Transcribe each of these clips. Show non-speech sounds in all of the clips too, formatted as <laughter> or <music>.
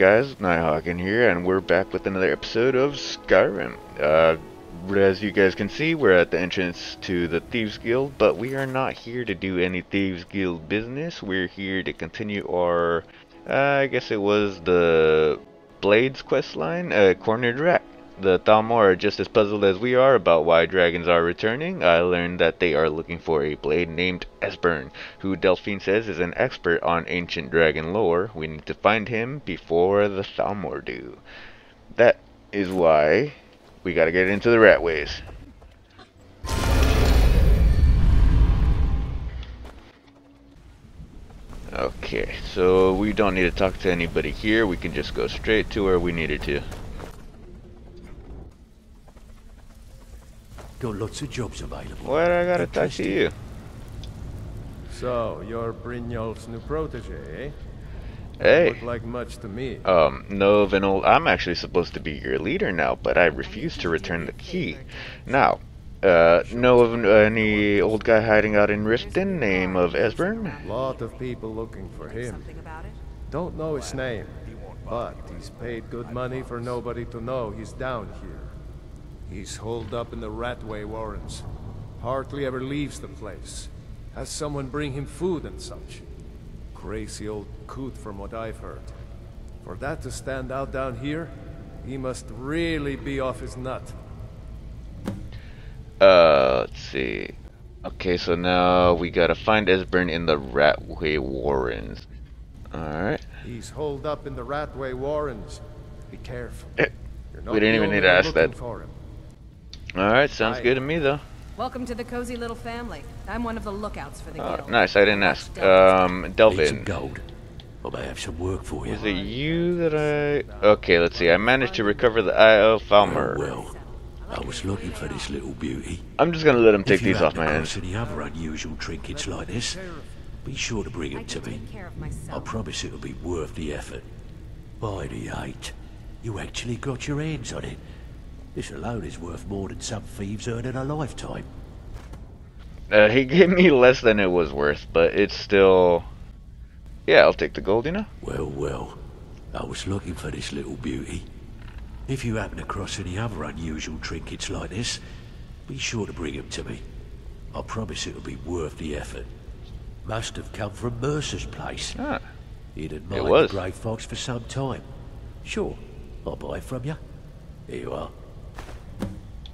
guys? Nighthawken here, and we're back with another episode of Skyrim. Uh, as you guys can see, we're at the entrance to the Thieves Guild, but we are not here to do any Thieves Guild business. We're here to continue our, uh, I guess it was the Blades quest line, uh, Cornered Rat. The Thalmor are just as puzzled as we are about why dragons are returning. I learned that they are looking for a blade named Esbern, who Delphine says is an expert on ancient dragon lore. We need to find him before the Thalmor do. That is why we gotta get into the Ratways. Okay, so we don't need to talk to anybody here. We can just go straight to where we needed to. Got lots of jobs available. Why do I gotta talk to you? So, you're Brynjolf's new protege, eh? Hey. Look like much to me. Um, no, Vinol, I'm actually supposed to be your leader now, but I refuse to return the key. Now, uh, know of any old guy hiding out in Riften, name of Esbern? Lot of people looking for him. Something about it? Don't know his name, but he's paid good money for nobody to know he's down here. He's holed up in the Ratway Warrens. Hardly ever leaves the place. Has someone bring him food and such. Crazy old coot from what I've heard. For that to stand out down here, he must really be off his nut. Uh, let's see. Okay, so now we gotta find Esbern in the Ratway Warrens. Alright. He's holed up in the Ratway Warrens. Be careful. Eh, we didn't even need to ask that. For him. Alright, sounds Aye. good to me though. Welcome to the cozy little family. I'm one of the lookouts for the Uh, guild. nice, I didn't ask. Delvin's Um, Need some Delvin. gold. I have some work for you. Is it you that I... Okay, let's see. I managed to recover the Eye of Falmer. Well, I was looking for this little beauty. I'm just gonna let him take if you these off happen my across hands. any other unusual trinkets like this, be sure to bring I them to me. take care of I myself. promise it'll be worth the effort. By the eight, you actually got your hands on it. This alone is worth more than some thieves earn in a lifetime. Uh, he gave me less than it was worth, but it's still... Yeah, I'll take the gold, you know? Well, well, I was looking for this little beauty. If you happen across any other unusual trinkets like this, be sure to bring them to me. I promise it'll be worth the effort. Must have come from Mercer's place. Ah, He'd admired was. the Grey Fox for some time. Sure, I'll buy it from you. Here you are.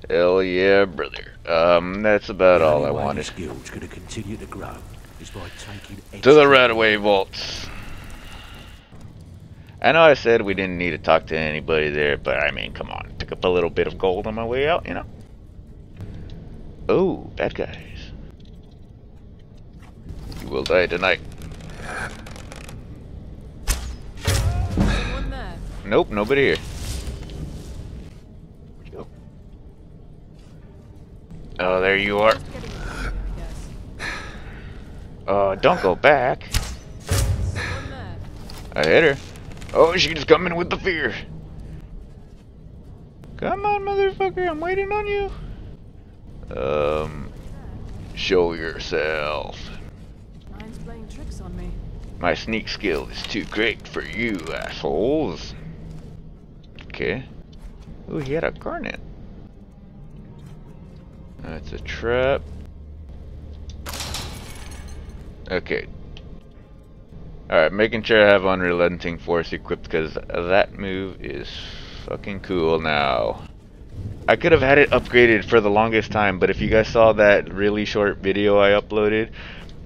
Hell yeah, brother. Um, that's about all I only way wanted. This guild's gonna continue to grow is by taking To the extra- Rataway Vaults. I know I said we didn't need to talk to anybody there, but I mean, come on. Pick up a little bit of gold on my way out, you know? Oh, bad guys. You will die tonight. Nope, nobody here. Oh, there you are. Uh, don't go back. I hit her. Oh, she's coming with the fear. Come on, motherfucker, I'm waiting on you. Um, show yourself. Mine's playing tricks on me. My sneak skill is too great for you, assholes. Okay. Ooh, he had a garnet. That's a trap. Okay. Alright, making sure I have Unrelenting Force equipped because that move is fucking cool now. I could have had it upgraded for the longest time, but if you guys saw that really short video I uploaded,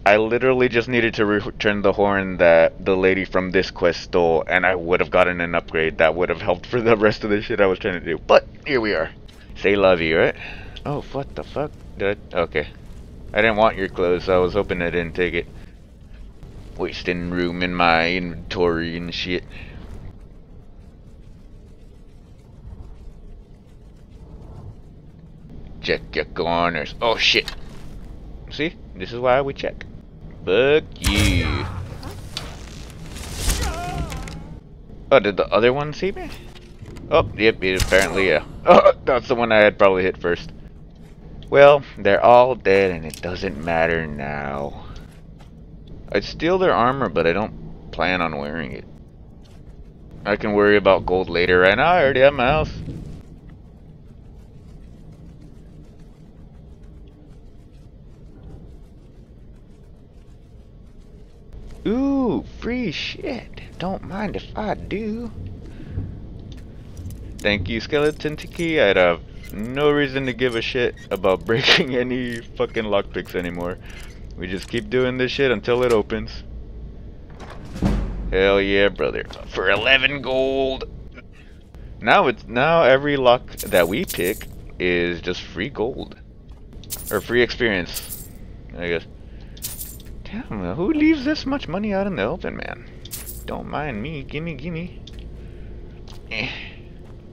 I literally just needed to return the horn that the lady from this quest stole, and I would have gotten an upgrade that would have helped for the rest of the shit I was trying to do. But here we are. Say lovey, right? Oh, what the fuck? Did I? Okay. I didn't want your clothes, so I was hoping I didn't take it. Wasting room in my inventory and shit. Check your corners. Oh shit. See? This is why we check. Fuck you. Oh, did the other one see me? Oh, yep, apparently, yeah. Oh, <laughs> that's the one I had probably hit first. Well, they're all dead and it doesn't matter now. I'd steal their armor, but I don't plan on wearing it. I can worry about gold later. Right now, I already have my house. Ooh, free shit. Don't mind if I do. Thank you, Skeleton Key. I'd have no reason to give a shit about <laughs> breaking any fucking lockpicks anymore. We just keep doing this shit until it opens. Hell yeah, brother. For 11 gold. Now it's now every lock that we pick is just free gold. Or free experience. I guess. Damn, who leaves this much money out in the open, man? Don't mind me. Gimme, gimme. Eh.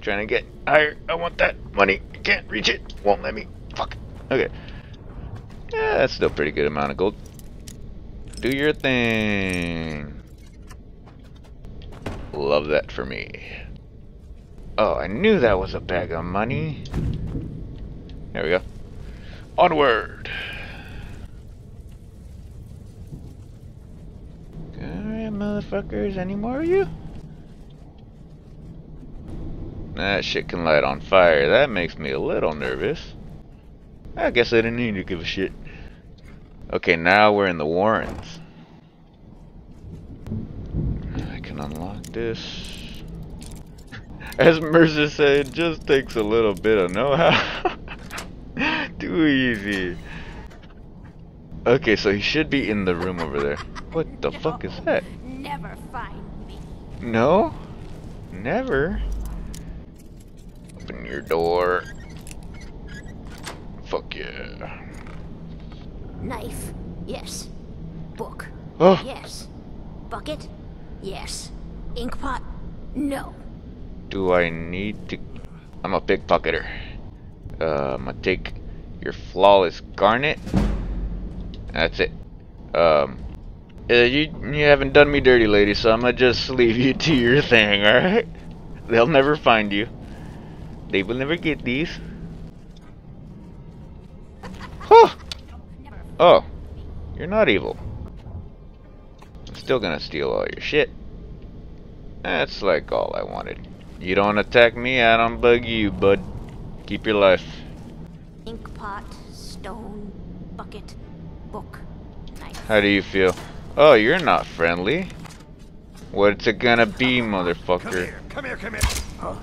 Trying to get higher. I want that money. I Can't reach it. Won't let me. Fuck. Okay. Yeah, that's still a pretty good amount of gold. Do your thing. Love that for me. Oh, I knew that was a bag of money. There we go. Onward. Alright, motherfuckers. Any more of you? That shit can light on fire. That makes me a little nervous. I guess I didn't need to give a shit. Okay, now we're in the Warrens. I can unlock this. <laughs> As Mercer said, it just takes a little bit of know-how. <laughs> Too easy. Okay, so he should be in the room over there. What the fuck is that? Never find me. No? Never? Open your door. Fuck yeah. Knife. Yes. Book. Oh, Yes. Bucket. Yes. Inkpot. No. do I need to... I'm a pickpocketer. Uh, I'm gonna take your flawless garnet. That's it. Um, uh, you, you haven't done me dirty, lady, so I'm gonna just leave you to your thing, alright? They'll never find you. They will never get these. Huh. Oh, you're not evil. I'm still gonna steal all your shit. That's like all I wanted. You don't attack me, I don't bug you, bud. Keep your life. Inkpot. Stone. Bucket. Book. Knife. How do you feel? Oh, you're not friendly. What's it gonna be, motherfucker? Come here, come here.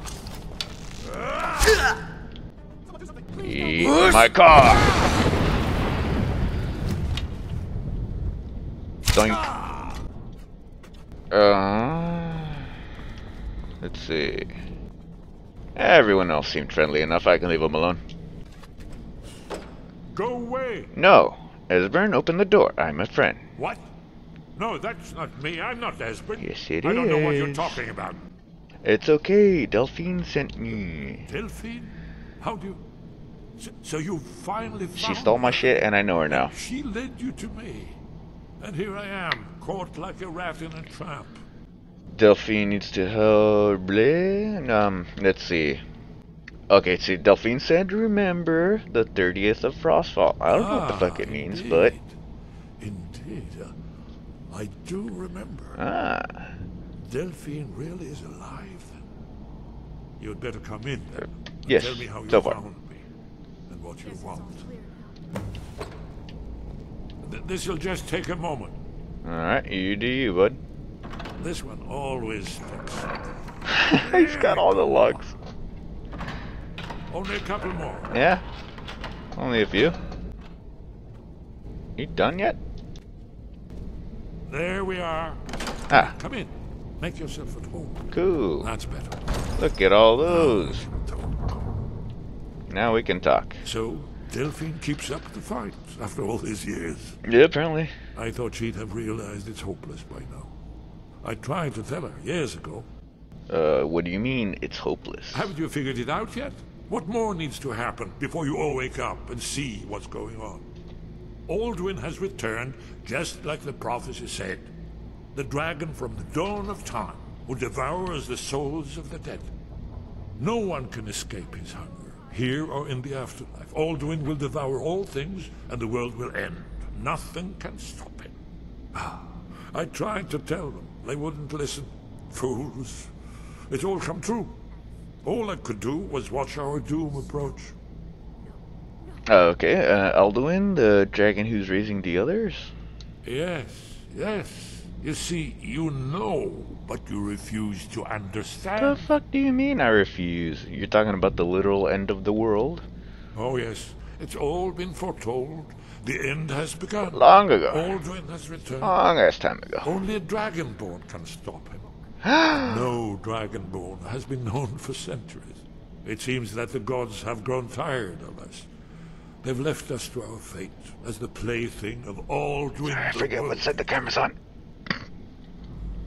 Eat my car! Doink. Uh, let's see. Everyone else seemed friendly enough. I can leave them alone. Go away! No. Esbern, open the door. I'm a friend. What? No, that's not me. I'm not Esbern. Yes, it I don't know what you're talking about. It's okay. Delphine sent me. Delphine? How do you... So, so you finally found She stole my shit, and I know her now. She led you to me. And here I am, caught like a rat in a trap. Delphine needs to help. Um, let's see. Okay, see, Delphine said, remember the 30th of Frostfall. I don't know what the fuck it Ah, means, but. Indeed. Indeed. Uh, I do remember. Ah. Delphine really is alive. Then. You'd better come in then. and yes, Tell me how you so far. found me and what you want. Th- This'll just take a moment. Alright, you do you, bud. This one always fits. He's <laughs> got all the lugs. Only a couple more. Yeah. Only a few. You done yet? There we are. Ah, Come in. Make yourself at home. cool. That's better. Look at all those. Now we can talk. So, Delphine keeps up the fight after all these years. Yeah, apparently. I thought she'd have realized it's hopeless by now. I tried to tell her years ago. Uh, what do you mean it's hopeless? Haven't you figured it out yet? What more needs to happen before you all wake up and see what's going on? Alduin has returned just like the prophecy said. The dragon from the dawn of time who devours the souls of the dead. No one can escape his hunger, here or in the afterlife. Alduin will devour all things and the world will end. Nothing can stop him. Ah, I tried to tell them. They wouldn't listen. Fools. It's all come true. All I could do was watch our doom approach. Okay, uh, Alduin, the dragon who's raising the others? Yes, yes. You see, you know, but you refuse to understand. The fuck do you mean I refuse? You're talking about the literal end of the world? Oh, yes. It's all been foretold. The end has begun. Long ago. Alduin has returned. Long ass time ago. Only a Dragonborn can stop him. <gasps> no Dragonborn has been known for centuries. It seems that the gods have grown tired of us. They've left us to our fate as the plaything of Alduin. I the forget what set the cameras on.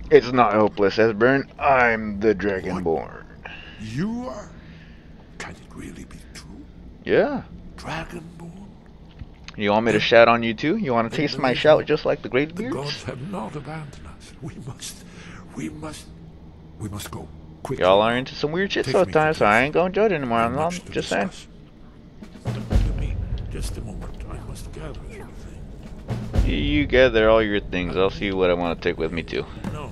It's not hopeless, Esbern. I'm the Dragonborn. You are? Can it really be true? Yeah. Dragonborn? You want me to shout on you too? You want to taste my shout just like the great? The gods have not abandoned us. We must, we must, we must go quickly. Y'all are into some weird shit Take sometimes, so I ain't gonna judge anymore. I'm just saying. discuss. Let me, just a moment. I must gather everything. You gather all your things. I'll see what I want to take with me too. No,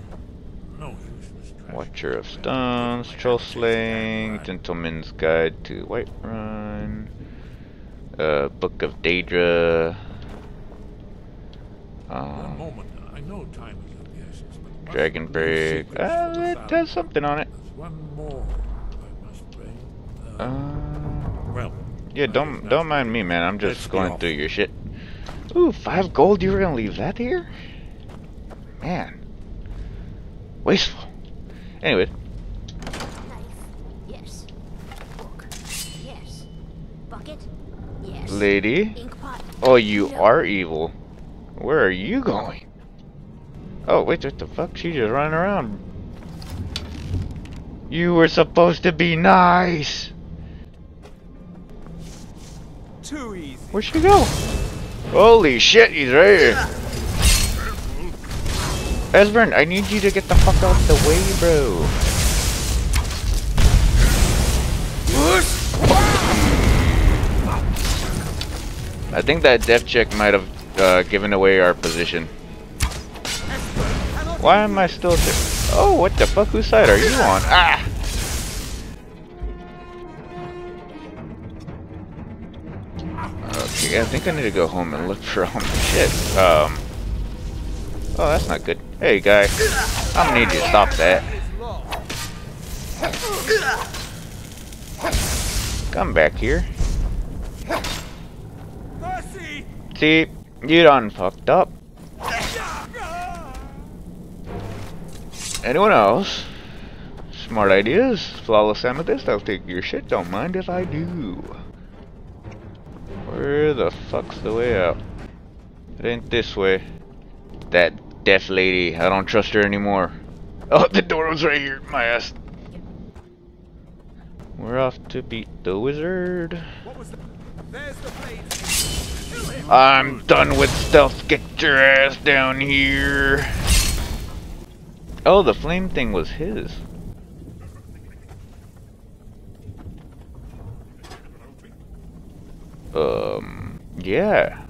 no useless trash. Watcher of Stones, Troll Slaying, Gentleman's Guide to Whiterun, uh, Book of Daedra, um, moment. I know time is of the essence, but Dragon Break. Uh, it has something on it. There's one more I must bring. Uh, Uh, well, yeah, don't don't mind me, man. I'm just going through your shit. Ooh, five gold. You were gonna leave that here? Man, wasteful. Anyway, Knife. Yes. Book. Yes. Bucket. Yes. lady. Inkpot. Oh, you No. are evil. Where are you going? Oh, wait, what the fuck? She's just running around. You were supposed to be nice. Too easy. Where'd she go? Holy shit, he's right here. Esbern, I need you to get the fuck out the way, bro. I think that death check might have uh, given away our position. Why am I still there? Oh, what the fuck? Whose side are you on? Ah! Okay, I think I need to go home and look for all my shit. Um. Oh, that's not good. Hey, guy. I'm gonna need you to stop that. Come back here. See, you done fucked up. Anyone else? Smart ideas? Flawless amethyst? I'll take your shit. Don't mind if I do. Where the fuck's the way out? It ain't this way. That deaf lady. I don't trust her anymore. Oh, the door was right here. My ass. We're off to beat the wizard. I'm done with stealth. Get your ass down here. Oh, the flame thing was his. Um, yeah.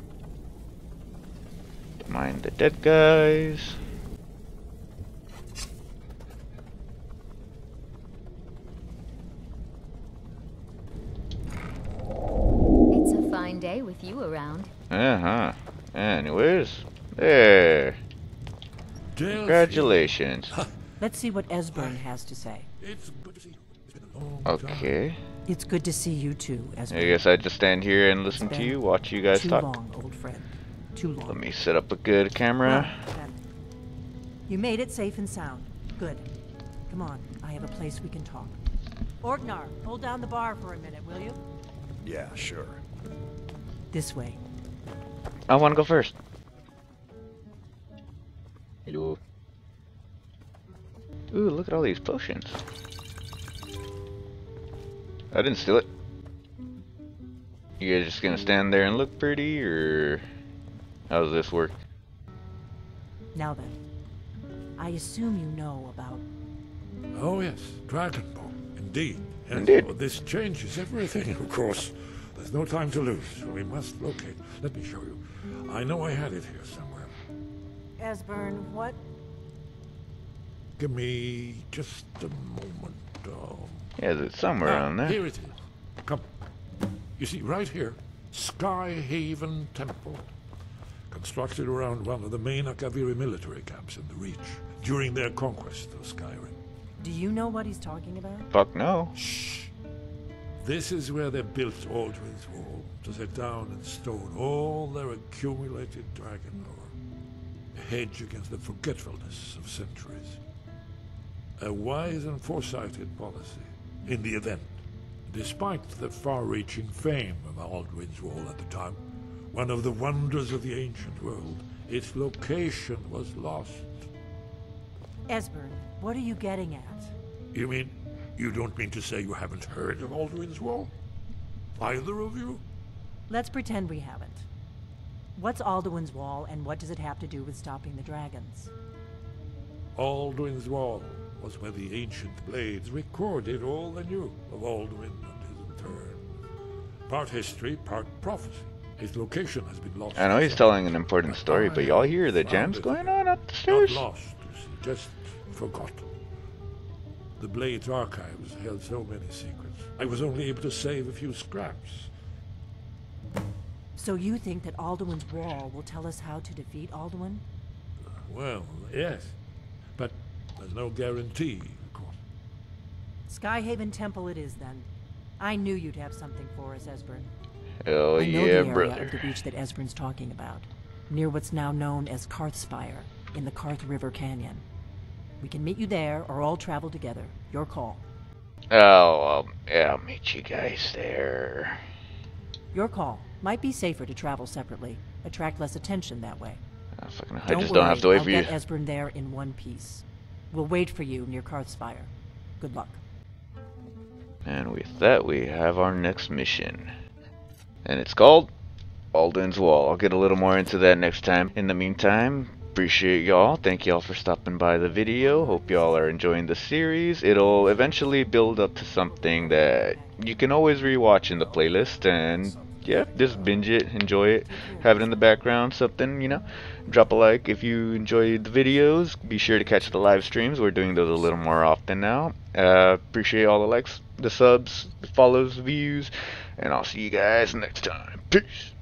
Don't mind the dead guys. It's a fine day with you around. Uh huh. Anyways, there. Delphi. Congratulations. Let's see what Esbern has to say. It's good to see you. It's been a long time. Okay. It's good to see you too, Esbern. I guess I just stand here and listen to you, watch you guys Too talk. long, old friend. Too long. Let me set up a good camera. Well. You made it safe and sound. Good. Come on, I have a place we can talk. Orgnar, hold down the bar for a minute, will you? Yeah, sure. This way. I want to go first. Hello. Ooh, look at all these potions. I didn't steal it. You guys just gonna stand there and look pretty, or how does this work? Now then. I assume you know about. Oh yes, Dragonborn. Indeed. Yes. Indeed. Well, this changes everything, <laughs> of course. There's no time to lose. We must locate. Let me show you. I know I had it here somewhere. Esbern, what? Give me just a moment. Um, Yeah, it's somewhere ah, on there. Here it is. Come. You see, right here, Sky Haven Temple. Constructed around one of the main Akaviri military camps in the Reach during their conquest of Skyrim. Do you know what he's talking about? Fuck no. Shh. This is where they built Alduin's Wall to set down in stone all their accumulated dragon lore. A hedge against the forgetfulness of centuries. A wise and foresighted policy in the event. Despite the far-reaching fame of Alduin's Wall at the time, one of the wonders of the ancient world, its location was lost. Esbern, what are you getting at? You mean you don't mean to say you haven't heard of Alduin's Wall? Either of you? Let's pretend we haven't. What's Alduin's Wall, and what does it have to do with stopping the dragons? Alduin's Wall was where the ancient blades recorded all they knew of Alduin and his return. Part history, part prophecy. His location has been lost. I know he's telling an important story, but y'all hear the jams going on up the stairs? Not lost, you just forgotten. The Blades archives held so many secrets. I was only able to save a few scraps. So you think that Alduin's Wall will tell us how to defeat Alduin? Well, yes. But there's no guarantee, of course. Sky Haven Temple it is then. I knew you'd have something for us, Esbern. Hell I know yeah, the area brother. of the beach that Esbern's talking about, near what's now known as Karthspire, in the Karth River Canyon. We can meet you there, or all travel together. Your call. Oh, um, yeah, I'll meet you guys there. Your call. Might be safer to travel separately. Attract less attention that way. I, fucking, I don't just worry, don't have to wait I'll for you. get Esbern there in one piece. We'll wait for you near Karthspire. Good luck. And with that, we have our next mission. And it's called Alduin's Wall. I'll get a little more into that next time. In the meantime, appreciate y'all. Thank y'all for stopping by the video. Hope y'all are enjoying the series. It'll eventually build up to something that you can always rewatch in the playlist. And yeah, just binge it, enjoy it, have it in the background, something, you know. Drop a like if you enjoyed the videos. Be sure to catch the live streams. We're doing those a little more often now. Uh, appreciate all the likes, the subs, the follows, views, and I'll see you guys next time. Peace.